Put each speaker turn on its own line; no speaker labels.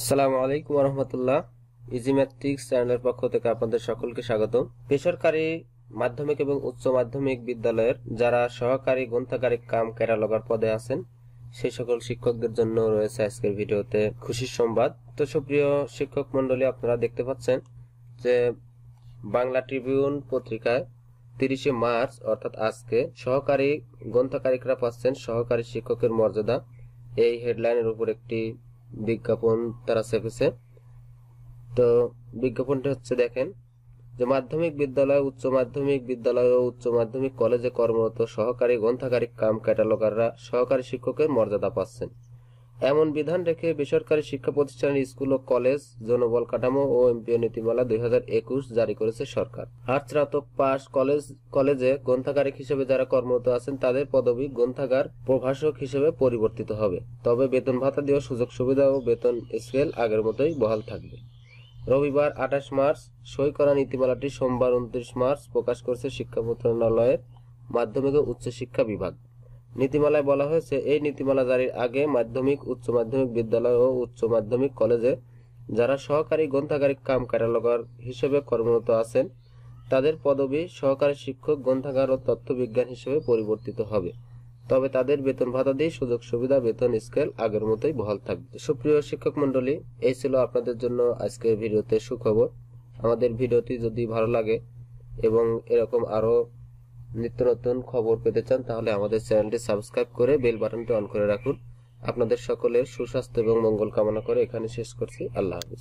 আসসালামু আলাইকুম রহমতুল্লাহ easy matrix চ্যানেলের পক্ষ থেকে আপনাদের সকলকে স্বাগত বেসরকারি মাধ্যমিক এবং উচ্চ মাধ্যমিক বিদ্যালয়ের যারা সহকারী গ্রন্থাগারে কাম ক্যাটালগার পদে আছেন সেই সকল শিক্ষকদের জন্য রয়েছে আজকের ভিডিওতে খুশির সংবাদ। তো সুপ্রিয় শিক্ষক মন্ডলী আপনারা দেখতে পাচ্ছেন যে বাংলা ট্রিবিউন পত্রিকায় তিরিশে মার্চ, অর্থাৎ আজকে, সহকারী গ্রন্থাকারিকরা পাচ্ছেন সহকারী শিক্ষকের মর্যাদা। এই হেডলাইনের উপর একটি বিজ্ঞাপন তারা চেপেছে তো বিজ্ঞাপনটা হচ্ছে দেখেন যে মাধ্যমিক বিদ্যালয়, উচ্চ মাধ্যমিক বিদ্যালয় ও উচ্চ মাধ্যমিক কলেজে কর্মরত সহকারী, গ্রন্থাগারিক, কাম ক্যাটালগাররা সহকারী শিক্ষকের মর্যাদা পাচ্ছেন। এমন বিধান রেখে বেসরকারি শিক্ষা প্রতিষ্ঠানের স্কুল ও কলেজ জনবল কাঠামো ও এমপিও নীতিমালা দুই হাজার একুশ জারি করেছে সরকার। আর্টস স্নাতক পাস কলেজ, কলেজে গ্রন্থাগারিক হিসেবে যারা কর্মরত আছেন, তাদের পদবি গ্রন্থাগার প্রভাষক হিসেবে পরিবর্তিত হবে। তবে বেতন ভাতা দেওয়ার সুযোগ সুবিধা ও বেতন স্কেল আগের মতোই বহাল থাকবে। রবিবার আঠাশ মার্চ সই করা নীতিমালাটি সোমবার উনত্রিশ মার্চ প্রকাশ করেছে শিক্ষা মন্ত্রণালয়ের মাধ্যমিক ও উচ্চশিক্ষা বিভাগ। নীতিমালায় বলা হয়েছে, এই নীতিমালা জারির আগে মাধ্যমিক, উচ্চ মাধ্যমিক বিদ্যালয় ও উচ্চ মাধ্যমিক কলেজে যারা সহকারী গ্রন্থাগারিক কাম ক্যাটালগার হিসেবে কর্মরত আছেন, তাদের পদবি সহকারী শিক্ষক, গ্রন্থাগার ও তথ্য বিজ্ঞান হিসেবে পরিবর্তিত হবে। তবে তাদের বেতন ভাতা দিয়ে সুযোগ সুবিধা, বেতন স্কেল আগের মতোই বহাল থাকবে। সুপ্রিয় শিক্ষক মন্ডলী এই ছিল আপনাদের জন্য আজকের ভিডিওতে সুখবর। আমাদের ভিডিওটি যদি ভালো লাগে এবং এরকম আরও নিত্য নতুন খবর পেতে চান, তাহলে আমাদের চ্যানেলটি সাবস্ক্রাইব করে বেল বাটনটি অন করে রাখুন। আপনাদের সকলের সুস্বাস্থ্য এবং মঙ্গল কামনা করে এখানে শেষ করছি। আল্লাহ হাফিজ।